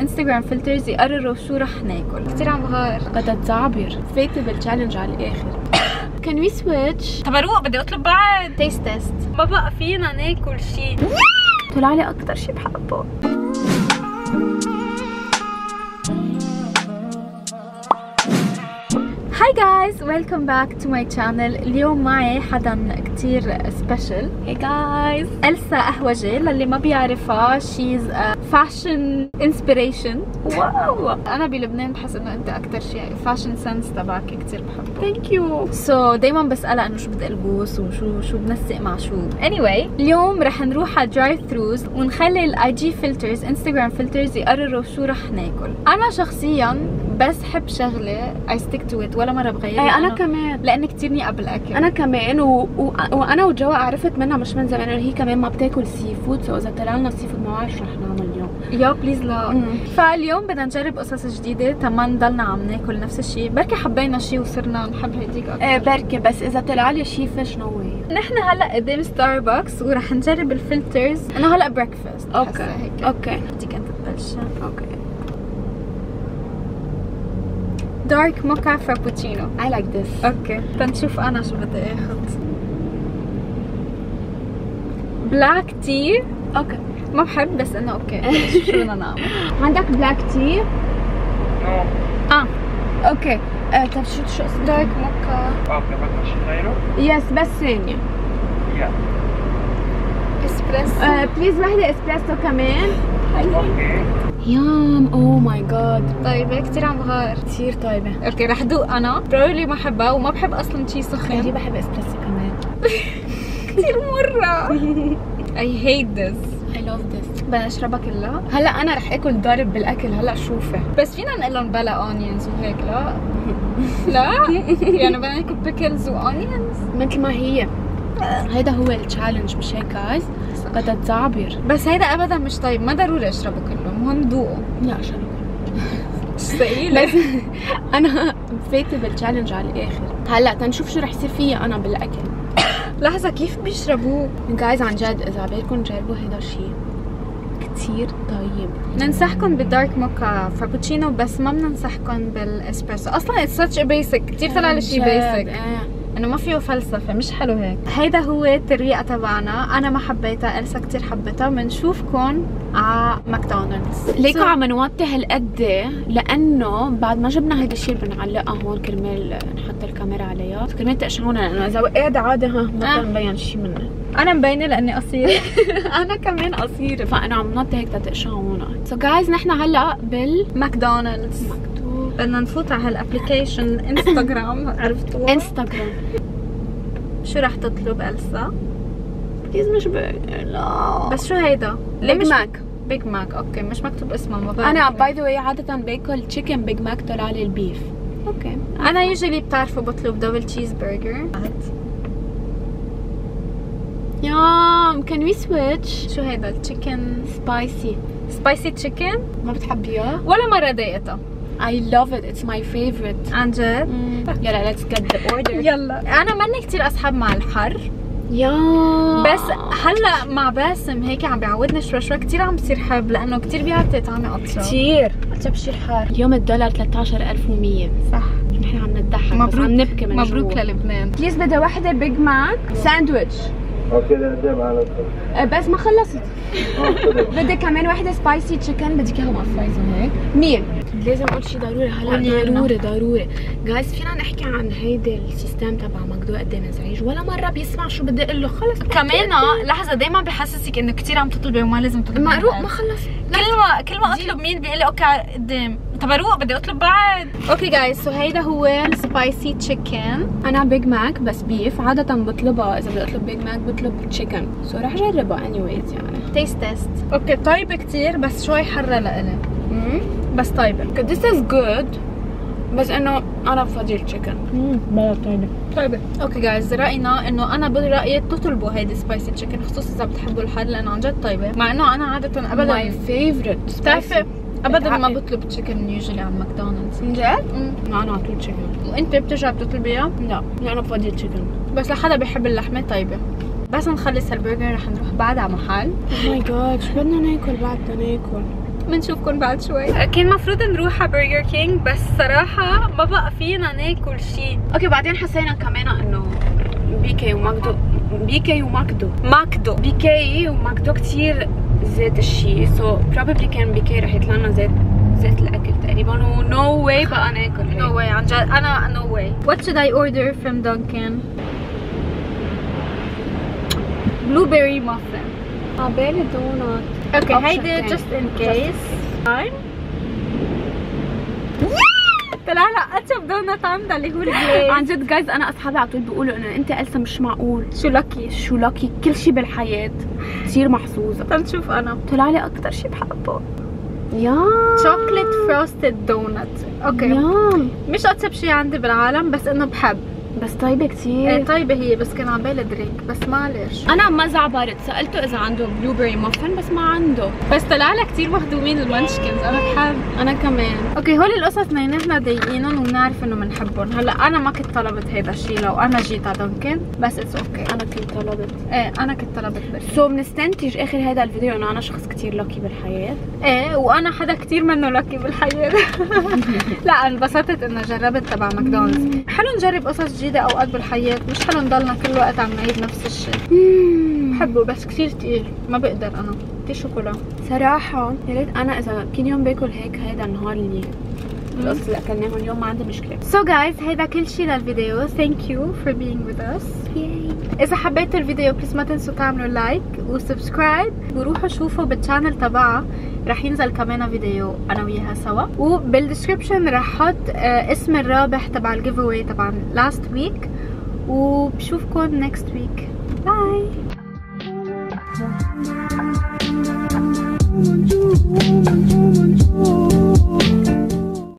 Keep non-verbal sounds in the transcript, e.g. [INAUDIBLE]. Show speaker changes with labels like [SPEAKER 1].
[SPEAKER 1] Instagram filters يقرروا شو رح ناكل. كثير عم بغار
[SPEAKER 2] قد تعبر فايتة بال challenge على الآخر. [COUGHS] We switch؟
[SPEAKER 1] طب أروق بدي أطلب بعد. test test ما بقى فينا ناكل شيء طلع لي أكثر شيء بحبه. Hi guys welcome back to my channel اليوم معي حدا كتير special
[SPEAKER 2] Hey guys.
[SPEAKER 1] إلسا قهوجي للي ما بيعرفها she's fashion inspiration wow أنا بلبنان بحس إنه أنت أكتر شيء fashion sense تبعك كتير بحبه.
[SPEAKER 2] Thank you.
[SPEAKER 1] so دايما بسألها إنه شو بدي ألبس وشو شو بنسق مع شو. Anyway اليوم رح نروح على drive-throughs ونخلي ال IG filters Instagram filters يقرروا شو رح ناكل. أنا شخصيا بس حب شغلة. I stick to it ولا مرة بغيرها
[SPEAKER 2] إيه أنا كمان.
[SPEAKER 1] لاني كثير نيقة بالأكل.
[SPEAKER 2] أنا كمان. و... و... وأنا وجوا عرفت منها مش من زمان. انه هي كمان ما بتاكل seafood so إذا طلع لنا seafood ما بعرف شو رح نعمل اليوم.
[SPEAKER 1] يا please لا. فاليوم بدنا نجرب قصص جديدة. تما نضلنا عم ناكل نفس الشيء بركي حبينا شيء وصرنا نحب هيديك أكثر
[SPEAKER 2] إيه بركي. بس إذا طلع لي شي fish no way
[SPEAKER 1] نحن هلا قدام ستاربكس ورح نجرب ال filters أنا هلا
[SPEAKER 2] breakfast
[SPEAKER 1] okay.
[SPEAKER 2] Okay.
[SPEAKER 1] بدك انت تبلشي
[SPEAKER 2] okay.
[SPEAKER 1] Dark mocha frappuccino
[SPEAKER 2] I like this.
[SPEAKER 1] Okay تنشوف أنا شو بدي اخذ Black tea
[SPEAKER 2] okay
[SPEAKER 1] ما بحب بس انه okay شو بدنا نعمل
[SPEAKER 2] عندك
[SPEAKER 1] black
[SPEAKER 2] tea آه okay طب شو شو اسمه
[SPEAKER 1] dark mocha
[SPEAKER 3] okay بدنا شيء غيره؟
[SPEAKER 2] Yes بس ثانية
[SPEAKER 3] يا
[SPEAKER 1] اسبريسو
[SPEAKER 2] please وحدة اسبريسو كمان yum oh my God
[SPEAKER 1] طيبة كثير عم بغار
[SPEAKER 2] كثير طيبة.
[SPEAKER 1] Okay رح دوق أنا. Probably ما بحبها وما بحب أصلا شيء سخن.
[SPEAKER 2] بحب اسبريسو كمان. [LAUGHS]
[SPEAKER 1] كثير مرة. [LAUGHS] I hate this.
[SPEAKER 2] I love this.
[SPEAKER 1] بدنا نشربها كلها.
[SPEAKER 2] هلا أنا رح أكل ضارب بالأكل هلا شوفي.
[SPEAKER 1] بس فينا نقول لهم بلا onions وهيك لا؟ [LAUGHS] لا؟ يعني بدنا ناكل pickles و onions
[SPEAKER 2] مثل ما هي. هيدا هو ال challenge مش هيك guys قد تعبر
[SPEAKER 1] بس هيدا ابدا مش طيب. ما ضروري أشربه كله المهم دوقه.
[SPEAKER 2] لا
[SPEAKER 1] ثقيلة [LAUGHS]
[SPEAKER 2] بس [LAUGHS] أنا فايتة بال challenge على الآخر. هلأ تنشوف شو رح يصير فيي أنا بالأكل. [COUGHS]
[SPEAKER 1] لحظة كيف بيشربوه؟
[SPEAKER 2] Guys عن جد إذا عبالكم جربوا هيدا الشيء كتير طيب.
[SPEAKER 1] ننصحكم بال dark mocha frappuccino بس ما بننصحكم بالاسبريسو أصلا it's such a basic. كثير طلع شيء
[SPEAKER 2] basic
[SPEAKER 1] إنه ما فيه فلسفة مش حلو هيك. هيدا هو الترويقه تبعنا. أنا ما حبيتها إلسا كثير حبيتها. بنشوفكم على ماكدونالدز.
[SPEAKER 2] ليكو عم نوطي هالقد لأنه بعد ما جبنا هيدا الشيء بنعلقها هون كرمال نحط الكاميرا عليها. كرمال تقشعونا لأنه إذا وقعت عادي ها ما
[SPEAKER 1] آه.
[SPEAKER 2] مبين شيء منه.
[SPEAKER 1] أنا مبينة لأني قصيرة. [LAUGHS]
[SPEAKER 2] أنا كمان قصيرة. فأنا عم نط هيك تتقشعونا سو جايز نحن هلأ بال
[SPEAKER 1] ماكدونالدز.
[SPEAKER 2] مكتوب
[SPEAKER 1] بدنا نفوت على هال application انستغرام [LAUGHS] عرفتوا؟
[SPEAKER 2] انستغرام
[SPEAKER 1] شو رح تطلب ألسا؟
[SPEAKER 2] Please مش برجر لا.
[SPEAKER 1] بس شو هيدا؟ Big
[SPEAKER 2] Mac
[SPEAKER 1] Big Mac okay مش مكتوب اسمها ما بعرف أنا.
[SPEAKER 2] By the way عادة باكل chicken Big Mac طلع لي ال beef.
[SPEAKER 1] Okay. أنا usually بتعرفوا بطلب double cheeseburger
[SPEAKER 2] yum can we switch
[SPEAKER 1] شو هيدا؟ ال
[SPEAKER 2] chicken
[SPEAKER 1] spicy spicy chicken
[SPEAKER 2] ما بتحبيها؟
[SPEAKER 1] ولا مرة ضايقتها.
[SPEAKER 2] I love it. It's my favorite.
[SPEAKER 1] عن جد
[SPEAKER 2] يلا let's get the order.
[SPEAKER 1] يلا أنا ماني كثير أصحاب مع الحر.
[SPEAKER 2] Yeah.
[SPEAKER 1] بس هلأ مع باسم هيك عم بيعودنا شوي شوي كثير عم بصير حب لأنه كثير بيعطي طعمه اطيب
[SPEAKER 2] كثير تبشير حار اليوم الدولار 13100
[SPEAKER 1] صح.
[SPEAKER 2] نحن عم نضحك بس
[SPEAKER 1] مبروك
[SPEAKER 2] عم نبكي من
[SPEAKER 1] مبروك. للبنان.
[SPEAKER 2] Please بدي وحدة Big Mac ساندويتش.
[SPEAKER 3] Okay على طول.
[SPEAKER 2] بس ما خلصت. [LAUGHS] بدي كمان وحدة spicy chicken بدك إياها مع fries هيك. مين لازم أقول شيء ضروري. هلا. ضروري ضروري. Guys فينا نحكي عن هيدي ال system تبع ماكدو قد إيه مزعج ولا مرة بيسمع شو بدي أقول له. خلص
[SPEAKER 1] كمان آه، لحظة دايما بحسسك إنه كثير عم تطلبي وما لازم تطلبي قلب.
[SPEAKER 2] ما خلص.
[SPEAKER 1] كل ما كل ما أطلب مين بيقول لي okay قدام. طب أروق بدي أطلب بعد. Okay guys so هيدا هو ال spicy
[SPEAKER 2] chicken أنا Big Mac بس beef عادة بطلبها إذا بدي أطلب Big Mac بطلب chicken so رح جربها anyways يعني.
[SPEAKER 1] Taste taste okay طيبه كثير بس شوي حرة لإلي. بس طيبه
[SPEAKER 2] this is good بس انه أنا بفضل chicken بلا طيبه
[SPEAKER 1] طيبه okay guys راينا انه أنا برايي تطلبوا هيدي spicy chicken خصوصا اذا بتحبوا الحر لأنه عن جد طيبه مع انه أنا عاده ابدا
[SPEAKER 2] my favorite
[SPEAKER 1] بتعرفي ابدا ما. بطلب chicken usually على ماكدونالدز
[SPEAKER 2] جد؟
[SPEAKER 1] أمم.
[SPEAKER 2] لا أنا على طول chicken
[SPEAKER 1] وانت بترجع بتطلبيها
[SPEAKER 2] لا أنا بفضل chicken
[SPEAKER 1] بس لحدا بيحب اللحمه طيبه بس نخلص هالبرجر رح نروح بعد على محل
[SPEAKER 2] Oh my God شو بدنا ناكل بعد بدنا ناكل
[SPEAKER 1] بنشوفكم بعد شوي. كان مفروض نروح على برجر كينج بس صراحة ما بقى فينا ناكل شيء.
[SPEAKER 2] Okay بعدين حسينا كمان إنه BK وماكدو BK وماكدو.
[SPEAKER 1] ماكدو.
[SPEAKER 2] BK وماكدو كتير زيت الشي so so, probably كان BK رح يطلع لنا زيت زيت الأكل تقريبا و no way بقى ناكل
[SPEAKER 1] No way عن جد. أنا no way. What should I order from Dunkin? Blueberry muffin.
[SPEAKER 2] عبالي دونات okay
[SPEAKER 1] هيدي in case. fine. طلع لها أطيب دونات عندها اللي هو [LAUGHS]
[SPEAKER 2] عن جد guys أنا أصحابي على طول بيقولوا إنه أنت ألسا مش معقول.
[SPEAKER 1] شو lucky
[SPEAKER 2] شو lucky كل شي بالحياة كثير محظوظة.
[SPEAKER 1] تنشوف أنا.
[SPEAKER 2] طلع لي أكثر شي بحبه. Yeah.
[SPEAKER 1] Chocolate frosted donut.
[SPEAKER 2] Okay
[SPEAKER 1] مش أطيب شي عندي بالعالم بس إنه بحب.
[SPEAKER 2] بس طيبة
[SPEAKER 1] إيه
[SPEAKER 2] كثير
[SPEAKER 1] طيبة هي بس كان عبالي drink بس معلش.
[SPEAKER 2] أنا ما زعبرت. سألته إذا عنده blueberry muffin بس ما عنده.
[SPEAKER 1] بس طلع لها كثير مخدومين ال Munchkins أنا بحب.
[SPEAKER 2] أنا كمان.
[SPEAKER 1] Okay هول القصص نحن نحن ضايقينهم وبنعرف إنه بنحبهم. هلأ أنا ما كنت طلبت هيدا الشيء لو أنا جيت على دونكن بس it's okay
[SPEAKER 2] أنا كنت طلبت.
[SPEAKER 1] إيه أنا كنت طلبت بس
[SPEAKER 2] so بنستنتج آخر هذا الفيديو إنه أنا شخص كثير lucky بالحياة.
[SPEAKER 1] إيه وأنا حدا كتير منه lucky بالحياة. [LAUGHS] لأ انبسطت إنه جربت تبع ماكدونالدز. [LAUGHS] حلو نجرب قصص جديدة. اوقات بالحياة مش حلو نضلنا كل وقت عم نعيد نفس الشيء. بحبه بس كتير تقيل ما بقدر أنا. كتير شوكولا.
[SPEAKER 2] صراحة يا ريت أنا إذا كل يوم باكل هيك هيدا النهار اللي القصة اللي اكلناهم اليوم ما عندي مشكلة.
[SPEAKER 1] So guys هيدا كل شيء للفيديو. Thank you for being with us. إذا حبيتوا الفيديو please ما تنسوا تعملوا like و subscribe. وروحوا شوفوا بال channel تبعها رح ينزل كمان فيديو أنا وياها سوا. وبال description رح أحط آه، اسم الرابح تبع ال giveaway تبع last week وبشوفكم next week bye